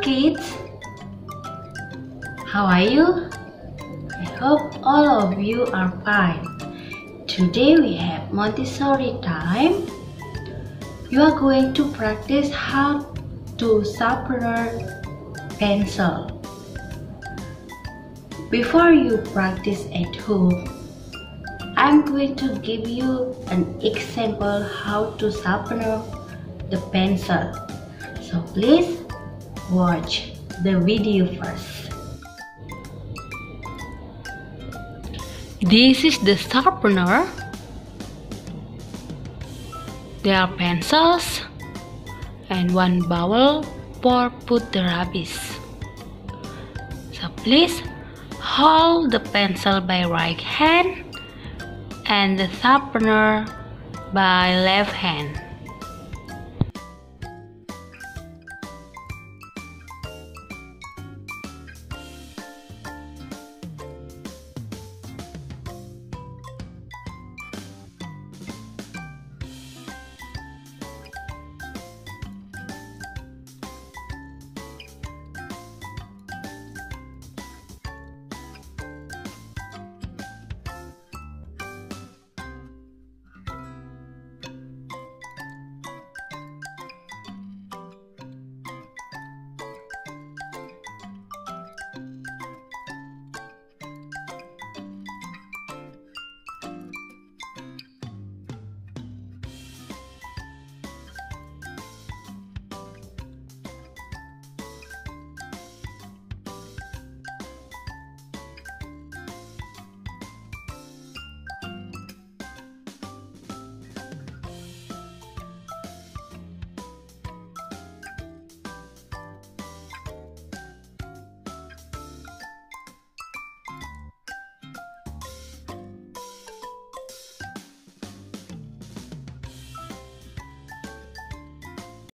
kids! How are you? I hope all of you are fine. Today we have Montessori time. You are going to practice how to sharpen pencil. Before you practice at home, I'm going to give you an example how to sharpen the pencil. So please watch the video first. This is the sharpener. There are pencils and one bowl for put the rubbish. So please hold the pencil by right hand and the sharpener by left hand.